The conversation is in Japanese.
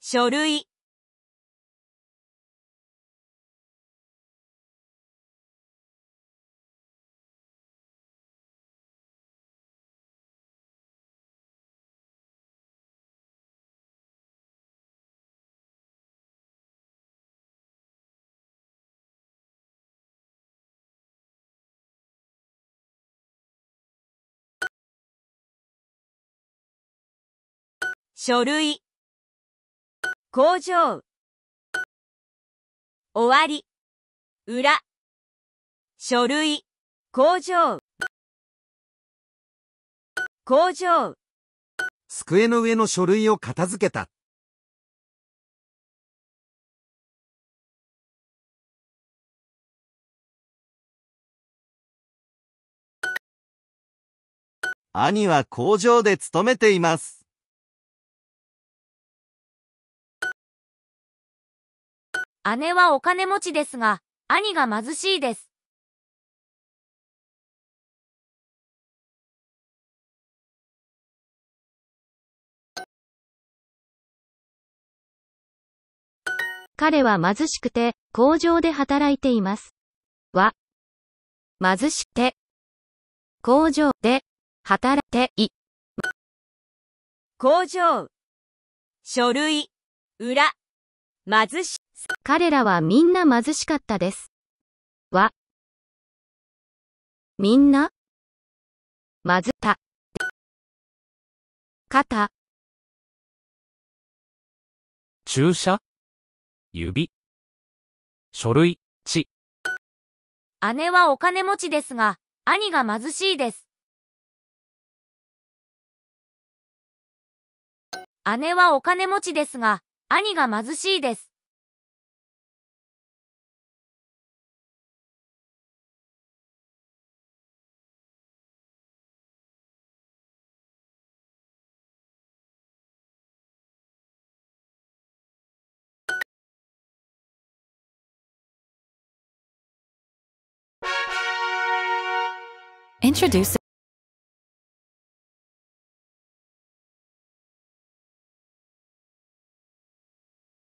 書類。書類。工場。終わり。裏。書類。工場。工場。机の上の書類を片付けた。兄は工場で勤めています。姉はお金持ちですが、兄が貧しいです。彼は貧しくて、工場で働いています。は、貧しくて、工場で、働いてい、工場書類裏貧し彼らはみんな貧しかったです。は、みんな、まずた、肩、注射？指？書類？地姉はお金持ちですが、兄が貧しいです。姉はお金持ちですが、兄が貧しいです。